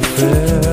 fulfilled